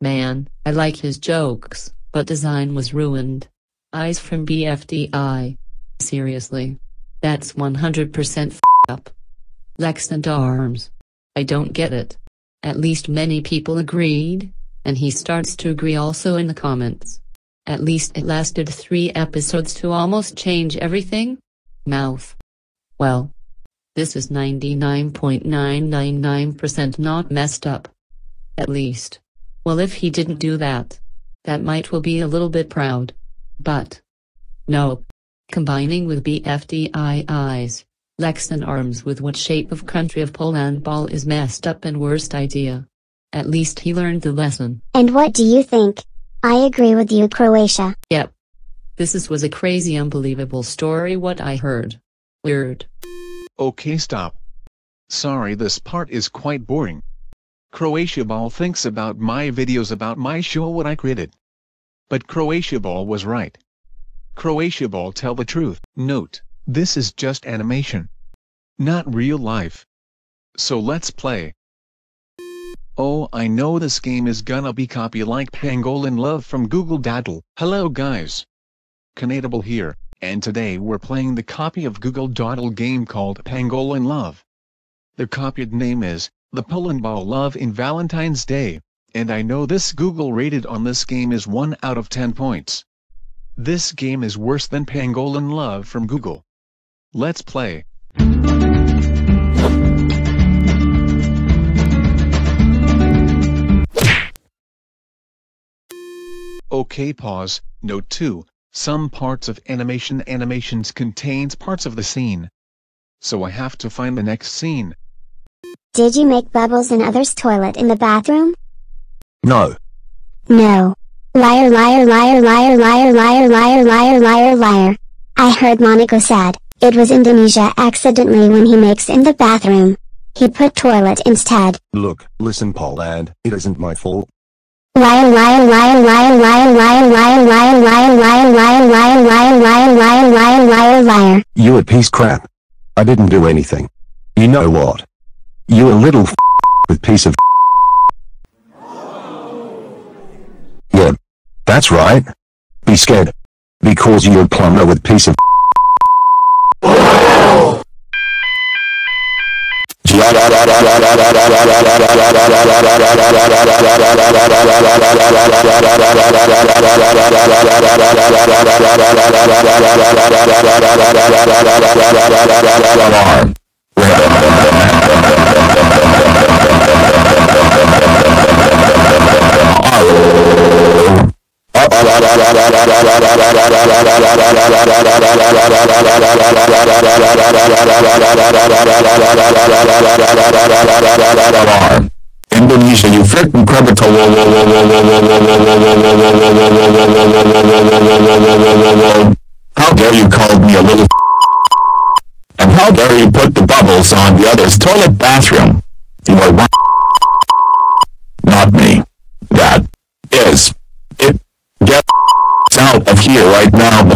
Man, I like his jokes, but design was ruined. Eyes from BFDI. Seriously. That's 100% f up. Legs and arms. I don't get it. At least many people agreed, and he starts to agree also in the comments. At least it lasted three episodes to almost change everything? Mouth. Well. This is 99.999% not messed up. At least. Well if he didn't do that. That might will be a little bit proud. But. No. Combining with BFDI eyes, legs and arms with what shape of country of Poland ball is messed up and worst idea. At least he learned the lesson. And what do you think? I agree with you Croatia. Yep. This is, was a crazy unbelievable story what I heard. Weird. Okay stop. Sorry this part is quite boring. Croatia Ball thinks about my videos about my show what I created. But Croatia Ball was right. Croatia Ball tell the truth. Note, this is just animation. Not real life. So let's play. Oh I know this game is gonna be copy like Pangolin Love from Google Doodle. Hello guys. Canadable here, and today we're playing the copy of Google Doodle game called Pangolin Love. The copied name is, The Poland Ball Love in Valentine's Day, and I know this Google rated on this game is 1 out of 10 points. This game is worse than Pangolin Love from Google. Let's play. OK pause, note 2, some parts of animation animations contains parts of the scene. So I have to find the next scene. Did you make bubbles in others' toilet in the bathroom? No. No. Liar liar liar liar liar liar liar liar liar liar. I heard Monaco said, it was Indonesia accidentally when he makes in the bathroom. He put toilet instead. Look, listen Poland, it isn't my fault. Liar liar liar liar liar liar liar liar liar liar liar liar liar liar liar liar liar liar. You a piece crap. I didn't do anything. You know what? You a little f with piece of Yeah. That's right. Be scared. Because you're a plumber with piece of Indonesia, you freaking creditor. How dare you call me a little And how dare you put the bubbles on the other's toilet bathroom? You are Not me. That is it. Get out of here right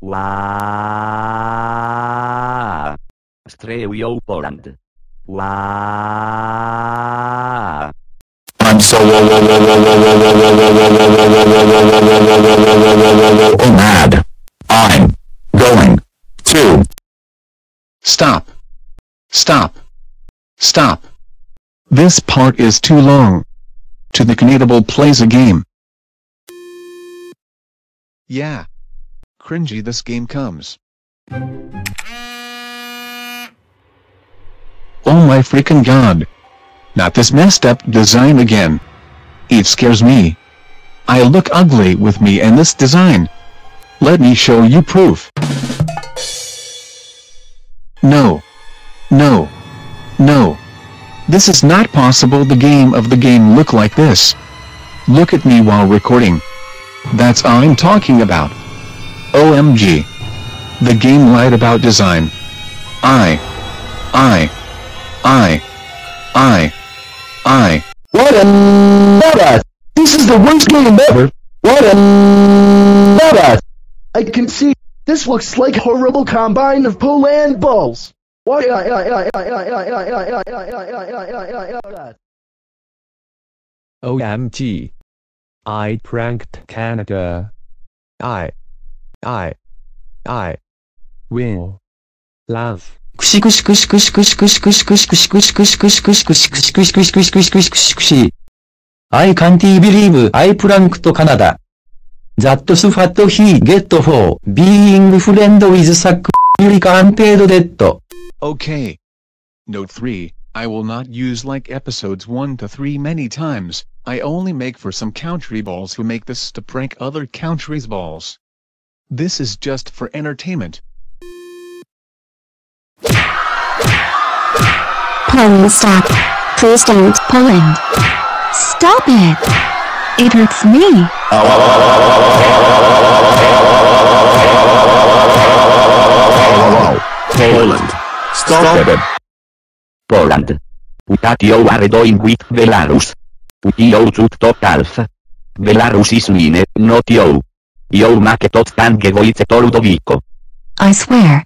Wow. Stereo Poland. Wow. I'm mad. I'm going to Stop. Stop. Stop. This part is too long. To the Canadable plays a game. Yeah. Cringy this game comes. Oh my freaking god. Not this messed up design again. It scares me. I look ugly with me and this design. Let me show you proof. No. No. No. This is not possible the game of the game look like this. Look at me while recording. That's I'm talking about. OMG. The game lied about design. I. I. I. I. is the worst game ever! What a badass! I can see this looks like horrible combine of Poland balls. What? OMG. I pranked Canada. I. I. I. Win. Love. I can't believe I pranked Canada. That's what he get for being friend with Sack unpaid debt. Okay. Note 3. I will not use like episodes 1 to 3 many times, I only make for some country balls who make this to prank other countries balls. This is just for entertainment. Poland, stop. Please don't. Poland. Stop it. It hurts me. Poland. Stop it. Poland. What you are doing with Belarus? You should talk half. Belarus is mine, not you. You make tot tange voice to Ludovico. I swear.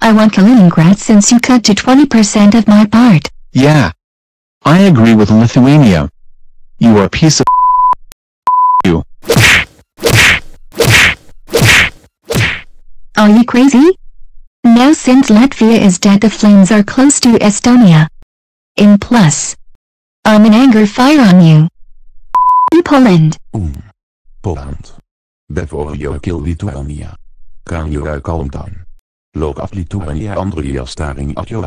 I want Kaliningrad since you cut to 20% of my part. Yeah. I agree with Lithuania. You are a piece of you. Are you crazy? Now since Latvia is dead the flames are close to Estonia. In plus. I'm in anger fire on you. Poland. Um. Poland. Before you kill Lithuania. Can you uh, calm down? Look at Lithuania Andrea staring at you.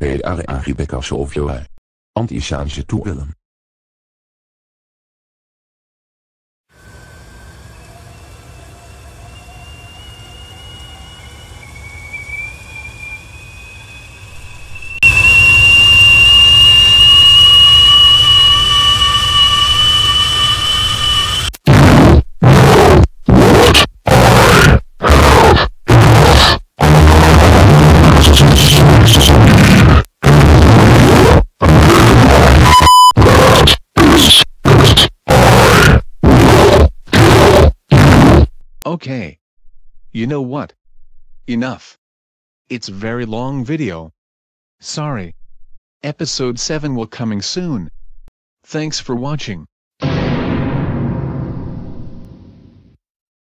Hey uh, are angry because of you. Uh, Anti-change to Willem. Okay. You know what? Enough. It's very long video. Sorry. Episode 7 will coming soon. Thanks for watching.